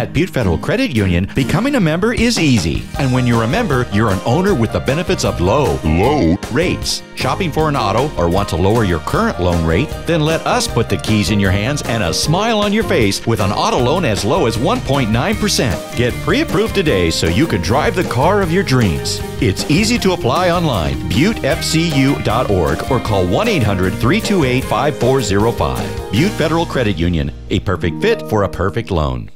At Butte Federal Credit Union, becoming a member is easy. And when you're a member, you're an owner with the benefits of low, low rates. Shopping for an auto or want to lower your current loan rate? Then let us put the keys in your hands and a smile on your face with an auto loan as low as 1.9%. Get pre approved today so you can drive the car of your dreams. It's easy to apply online, buttefcu.org, or call 1 800 328 5405. Butte Federal Credit Union, a perfect fit for a perfect loan.